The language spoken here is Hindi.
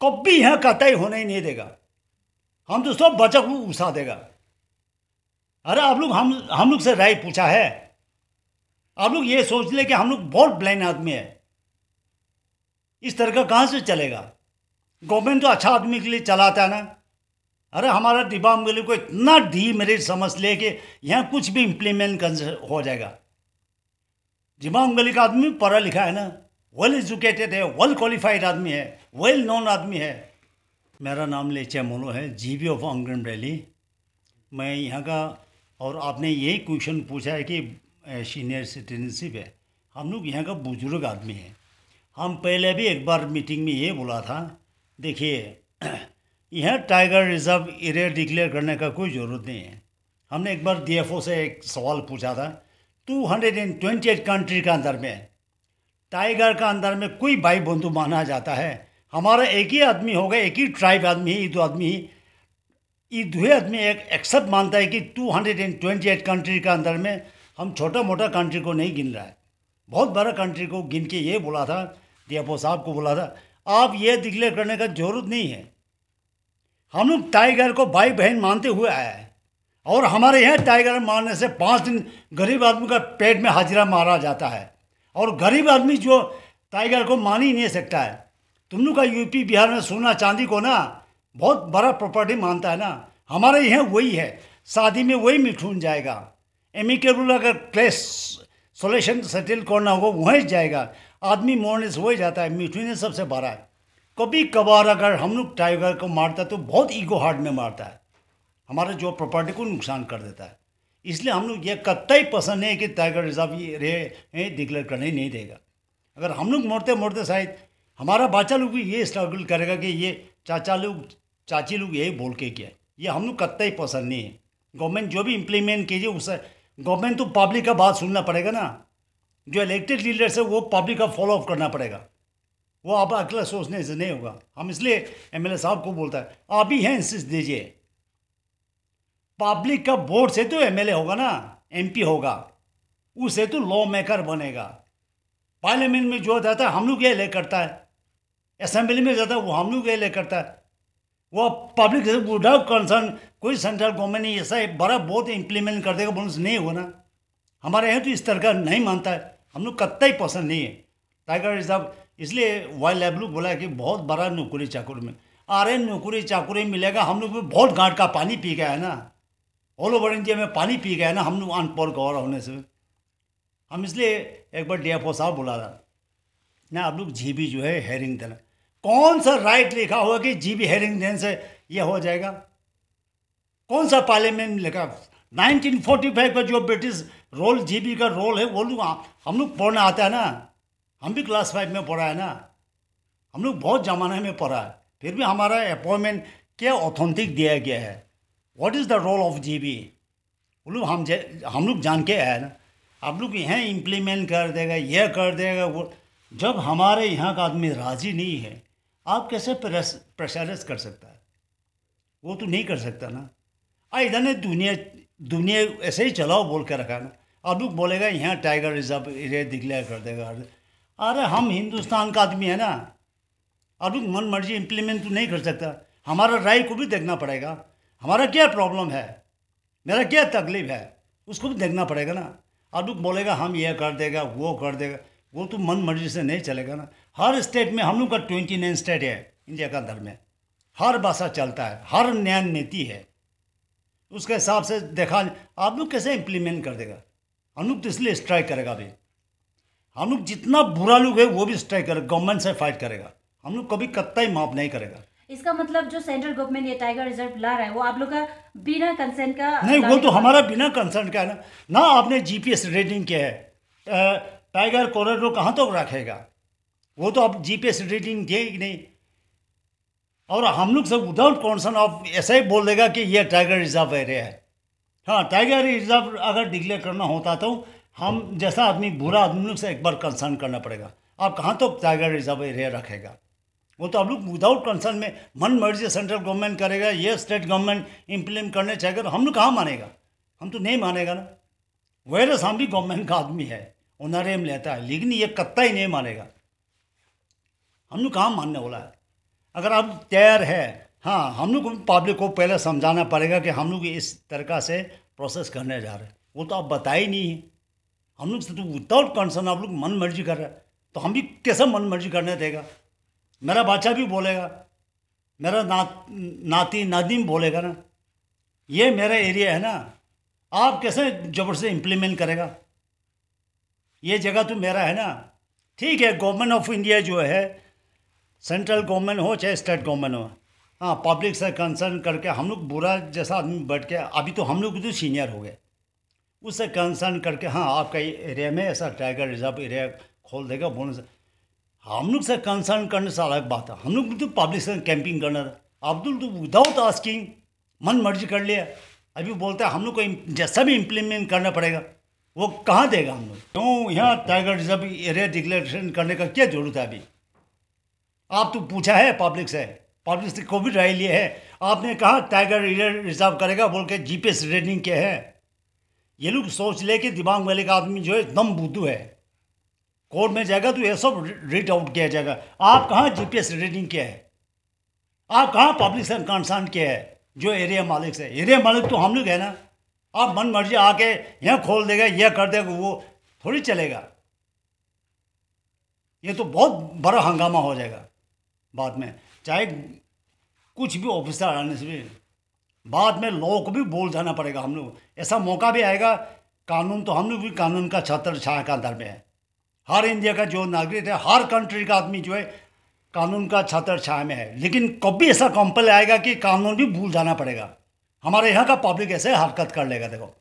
कभी यहाँ कतई होने ही नहीं देगा। हम तो सब बच्चा को उसा देगा। अरे आप लोग, हम हम लोग से राय पूछा है। आप लोग ये सोच ले कि हम लोग बहुत ब्लाइंड आदमी है। इस तरह का कहाँ से चलेगा? गवर्नमेंट तो अच्छा आदमी के लिए चलाता है ना। अरे हमारा दिबांग गली को इतना डी मेरिट समझ ले कि यहाँ कुछ भी इम्प्लीमेंट हो जाएगा। दिबांग गली का आदमी पढ़ा लिखा है ना। वेल एजुकेटेड है वेल क्वालिफाइड आदमी है वेल नोन आदमी है। मेरा नाम लेचा मोलो है जीबी ऑफ़ अंग्रन रैली मैं यहाँ का, और आपने यही क्वेश्चन पूछा है कि सीनियर सिटीजनशिप है। हम लोग यहाँ का बुज़ुर्ग आदमी हैं। हम पहले भी एक बार मीटिंग में ये बोला था, देखिए, यह टाइगर रिज़र्व एरिया डिक्लेयर करने का कोई ज़रूरत नहीं है। हमने एक बार डीएफओ से एक सवाल पूछा था two hundred and twenty eight country के अंदर में। टाइगर का अंदर में कोई भाई बंधु माना जाता है। हमारा एक ही आदमी होगा एक ही ट्राइब आदमी ही दो आदमी। ही ये दो आदमी एक एक्सेप्ट मानता है कि two hundred and twenty eight country का अंदर में हम छोटा मोटा कंट्री को नहीं गिन रहा है। बहुत बड़ा कंट्री को गिन के ये बोला था डी साहब को बोला था, आप ये डिक्लेयर करने का ज़रूरत नहीं है। हम लोग टाइगर को भाई बहन मानते हुए आया है। और हमारे यहाँ टाइगर मारने से पाँच दिन गरीब आदमी का पेट में हाजिरा मारा जाता है। और गरीब आदमी जो टाइगर को मान ही नहीं सकता है। तुम लोग का यूपी, बिहार में सोना, चांदी को ना बहुत बड़ा प्रॉपर्टी मानता है ना। हमारे यहाँ वही है। शादी में वही मिठून जाएगा। एमिकेबल अगर क्लेस सोल्यूशन सेटल करना होगा, वहीं जाएगा। आदमी मोड़ने से वही जाता है। मिठून सबसे बड़ा है। कभी कभार अगर हम लोग टाइगर को मारता है तो बहुत ईगो हार्ट में मारता है। हमारे जो प्रॉपर्टी को नुकसान कर देता है। इसलिए हम लोग ये कतई पसंद नहीं है कि टाइगर रिज़र्व ये डिक्लेयर करने नहीं देगा। अगर हम लोग मोड़ते मोड़ते शायद हमारा बच्चा लोग भी ये स्ट्रगल करेगा कि ये चाचा लोग, चाची लोग यही बोल के किया ये हम लोग कतई पसंद नहीं है। गवर्नमेंट जो भी इम्प्लीमेंट कीजिए उससे गवर्नमेंट तो पब्लिक का बात सुनना पड़ेगा ना। जो इलेक्टेड लीडर्स है, वो पब्लिक का फॉलो अप करना पड़ेगा। वो आप अकेला सोचने से नहीं होगा। हम इसलिए एमएलए साहब को बोलता है, आप ही हैं इंसिस्ट दीजिए। पब्लिक का वोट से तो एमएलए होगा ना, एमपी होगा। उससे तो लॉ मेकर बनेगा। पार्लियामेंट में जो जाता है, हम लोग ये ले करता है। असेंबली में जाता है, वो हम लोग ये ले करता है। वो पब्लिक से विदाउट कंसर्न कोई सेंट्रल गवर्नमेंट ने ऐसा बड़ा बहुत इम्प्लीमेंट कर देगा बोनस नहीं होगा ना। हमारे यहाँ तो इस तरह का नहीं मानता है। हम लोग कत्ता पसंद नहीं है। टाइगर रिज़र्व इसलिए वाइल्ड लाइफ लोग बोला कि बहुत बड़ा नौकरी चाकरी में अरे नौकरी चाकरी मिलेगा, हम लोग बहुत गांठ का पानी पी गया है ना। ऑल ओवर इंडिया में पानी पी गया ना, हम लोग अनपढ़ गौर होने से। हम इसलिए एक बार डी एफ़ ओ साहब बोला था, ना, आप लोग जीबी जो है हेरिंग देना। कौन सा राइट लिखा हुआ कि जीबी हेरिंग देने से यह हो जाएगा? कौन सा पार्लियामेंट लिखा? 1945 का जो ब्रिटिश रोल, जीबी का रोल है, वो लोग हम लोग पढ़ना आता है ना। हम भी क्लास फाइव में पढ़ा है ना। हम लोग बहुत ज़माने में पढ़ा है। फिर भी हमारा अपॉइंटमेंट क्या ऑथेंटिक दिया गया है। What is the role of G B वो लोग हम हम लोग जान के आए ना। आप लोग यहाँ इम्प्लीमेंट कर देगा, यह कर देगा, वो जब हमारे यहाँ का आदमी राज़ी नहीं है, आप कैसे प्रेशराइज कर सकता है? वो तो नहीं कर सकता ना। आ, इधर ने दुनिया दुनिया ऐसे ही चलाओ बोल के रखा ना। अब लोग बोलेगा, यहाँ टाइगर रिज़र्व एरिया डिक्लेयर कर देगा। अरे, हम हिंदुस्तान का आदमी है ना। अब मन मर्ज़ी इम्प्लीमेंट तो नहीं कर सकता। हमारा राय को भी देखना पड़ेगा। हमारा क्या प्रॉब्लम है? मेरा क्या तकलीफ़ है? उसको भी देखना पड़ेगा ना। लोग बोलेगा, हम ये कर देगा, वो कर देगा। वो तो मन मर्ज़ी से नहीं चलेगा ना। हर स्टेट में हम लोग का ट्वेंटी नाइन स्टेट है इंडिया का अंदर में। हर भाषा चलता है, हर न्याय नीति है। उसके हिसाब से देखा, आप लोग कैसे इम्प्लीमेंट कर देगा? हम लोग तो इसलिए स्ट्राइक करेगा अभी। हम लोग जितना बुरा लोग है, वो भी स्ट्राइक करेगा गवर्नमेंट से फाइट करेगा। हम लोग कभी कत्ता ही माफ़ नहीं करेगा। इसका मतलब जो सेंट्रल गवर्नमेंट ये टाइगर रिज़र्व ला रहा है वो आप लोग का बिना कंसर्न का नहीं वो तो हमारा बिना कंसर्न का है ना। ना आपने जीपीएस रेटिंग किया है। टाइगर कॉरिडोर कहाँ तक तो रखेगा? वो तो आप जीपीएस रेटिंग दिए कि नहीं। और हम लोग सब विदाउट कंसर्न आप ऐसा ही बोल देगा कि ये टाइगर रिज़र्व एरिया है। हाँ टाइगर रिज़र्व अगर डिक्लेयर करना होता तो हम जैसा आदमी बुरा आदमी से एक बार कंसर्न करना पड़ेगा। आप कहाँ तक तो टाइगर रिज़र्व एरिया रखेगा? वो तो आप लोग विदाउट कंसर्न में, मन मर्ज़ी सेंट्रल गवर्नमेंट करेगा, ये स्टेट गवर्नमेंट इम्प्लीमेंट करने चाहेगा तो हम लोग कहाँ मानेगा? हम तो नहीं मानेगा ना। वैरस हम भी गवर्नमेंट का आदमी है? में लेता है, लेकिन ये कत्ता ही नहीं मानेगा। हम लोग कहाँ मानने वाला है? अगर आप तैयार है हाँ हम लोग पब्लिक को पहले समझाना पड़ेगा कि हम लोग इस तरह से प्रोसेस करने जा रहे हैं। वो तो आप बता ही नहीं है। हम लोग से तो विदाउट कंसर्न आप लोग मन मर्ज़ी कर रहे हैं। तो हम भी कैसे मन मर्ज़ी करने देगा? मेरा बच्चा भी बोलेगा, मेरा ना नाती नादिम बोलेगा ना। ये मेरा एरिया है ना, आप कैसे ज़बरदस्ती इम्प्लीमेंट करेगा? ये जगह तो मेरा है ना। ठीक है गवर्नमेंट ऑफ़ इंडिया जो है सेंट्रल गवर्नमेंट हो चाहे स्टेट गवर्नमेंट हो हाँ पब्लिक से कंसर्न करके हम लोग बुरा जैसा आदमी बैठ के, अभी तो हम लोग भी तो सीनियर हो गए। उससे कंसर्न करके हाँ आपका एरिया में ऐसा टाइगर रिज़र्व एरिया खोल देगा बोलने से हम लोग से कंसर्न करने से अलग बात है। हम लोग तो पब्लिक से कैंपिंग करना था। अब्दुल तो विदाउट आस्किंग मन मर्ज़ी कर लिया। अभी बोलते हैं हम लोग को जैसा भी इम्प्लीमेंट करना पड़ेगा, वो कहाँ देगा हम लोग क्यों यहाँ टाइगर रिज़र्व एरिया डिक्लेरेशन करने का क्या ज़रूरत है अभी? आप तो पूछा है पब्लिक से। पब्लिक से कोविड राय लिए है। आपने कहा टाइगर एरिया रिज़र्व करेगा, बोल के जीपीएस रेडिंग के है। ये लोग सोच ले कि दिमाग वाले का आदमी जो है, एकदम बुद्धू है। कोर्ट में जाएगा तो ये सब रीड आउट किया जाएगा। आप कहाँ जीपीएस रीडिंग किया है? आप कहाँ पब्लिक से कंसर्न किया है? जो एरिया मालिक से। एरिया मालिक तो हम लोग है ना। आप मन मर्ज़ी आके यहाँ खोल देगा, यह कर देगा, वो थोड़ी चलेगा। ये तो बहुत बड़ा हंगामा हो जाएगा बाद में। चाहे कुछ भी ऑफिसर आने से भी बाद में लॉ को भी बोल जाना पड़ेगा हम लोग ऐसा मौका भी आएगा, कानून तो हम लोग भी कानून का छत्र छाया का अंदर में है। हर इंडिया का जो नागरिक है, हर कंट्री का आदमी जो है, कानून का छात्र छाया में है। लेकिन कभी ऐसा कॉम्पल आएगा कि कानून भी भूल जाना पड़ेगा। हमारे यहाँ का पब्लिक ऐसे हरकत कर लेगा, देखो।